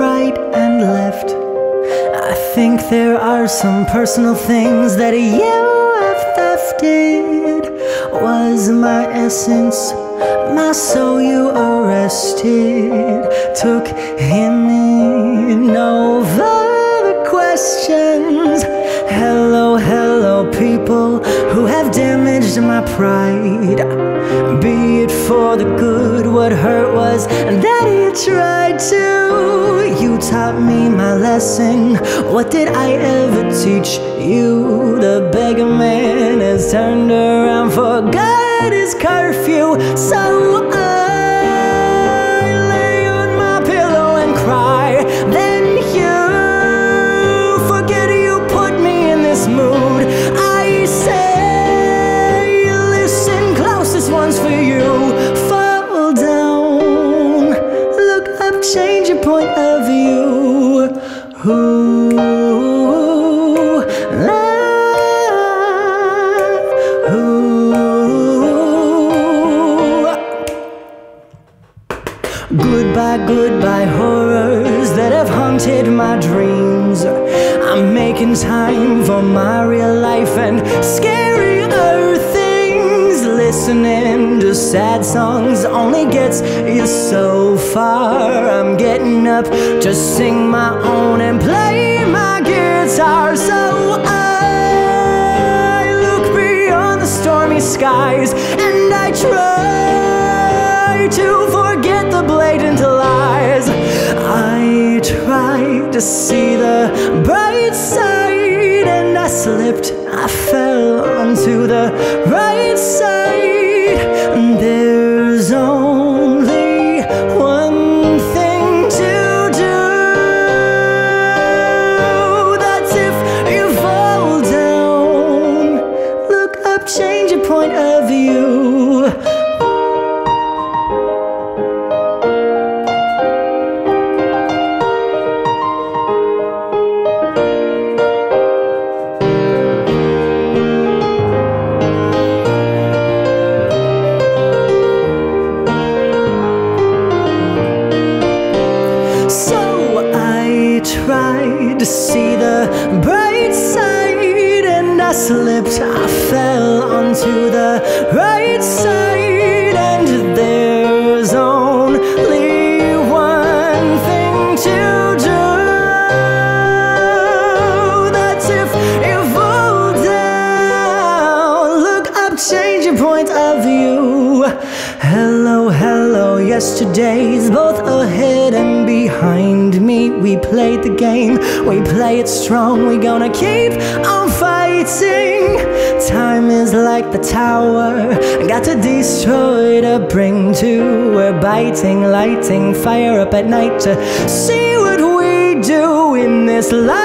right and left. I think there are some personal things that you have thefted. Was my essence, my soul you arrested? Took him in damaged my pride. Be it for the good, what hurt was that you tried to. You taught me my lesson. What did I ever teach you? The beggar man has turned around, forgot his curfew. So Goodbye, goodbye, horrors that have haunted my dreams. I'm making time for my real life and scarier things. Listening to sad songs only gets you so far. I'm getting up to sing my own and play my guitar. So I look beyond the stormy skies and I try to forget the blatant lies. I try to see the bright side and I slipped. I fell onto the right side. Tried to see the bright side and I slipped. I fell onto the right side, and there's only one thing to do. That's if you fall down. Look up, change your point of view. Hello, yesterday's both ahead and behind me. We played the game, we play it strong. We gonna keep on fighting. Time is like the tower, I got to destroy to bring to. We're biting, lighting fire up at night to see what we do in this life